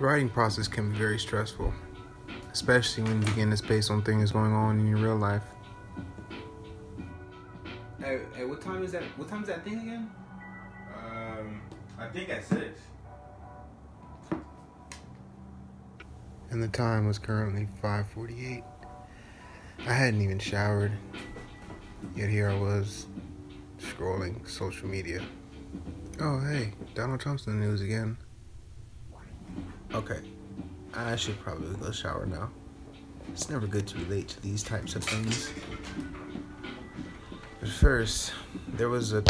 The writing process can be very stressful, especially when you begin to base on things going on in your real life. Hey, hey, what time is that? What time is that thing again? Um, I think at six. And the time was currently 5:48. I hadn't even showered, yet here I was, scrolling social media. Oh, hey, Donald Trump's in the news again. Okay, I should probably go shower now. It's never good to be late to these types of things. But first, there was a